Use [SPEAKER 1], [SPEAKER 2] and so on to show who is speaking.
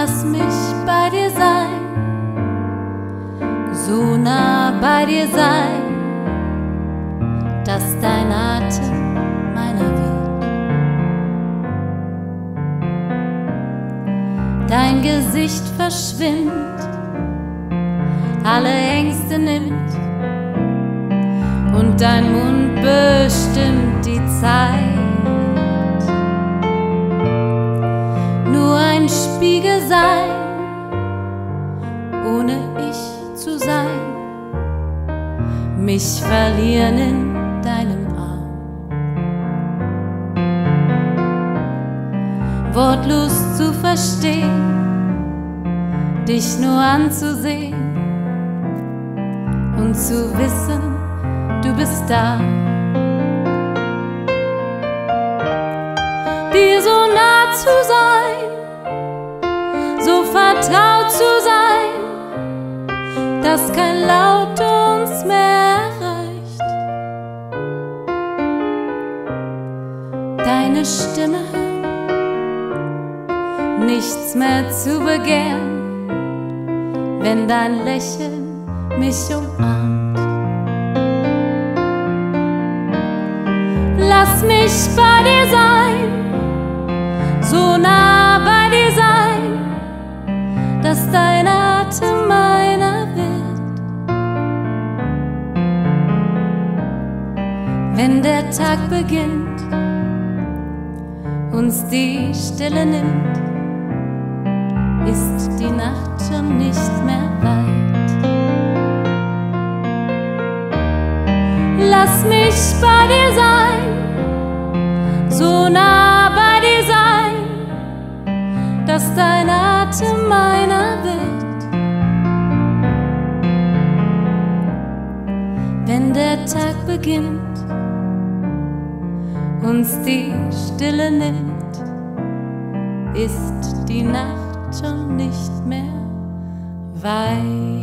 [SPEAKER 1] lass mich bei dir sein, so nah bei dir sein, dass dein Atem meiner wird. Dein Gesicht verschwindet, alle Ängste nimmt und dein Mund bestimmt die Zeit. Sein, ohne ich zu sein, mich verlieren in deinem Arm. Wortlos zu verstehen, dich nur anzusehen und zu wissen, du bist da. Dir so nah zu sein vertraut zu sein, dass kein Laut uns mehr erreicht. Deine Stimme hören, nichts mehr zu begehren, wenn dein Lächeln mich umarmt. Lass mich bei dir sein, dass dein Atem meiner wird. Wenn der Tag beginnt, uns die Stille nimmt, ist die Nacht schon nicht mehr weit. Lass mich bei dir sein, so nah Tag beginnt, uns die Stille nimmt, ist die Nacht schon nicht mehr weit.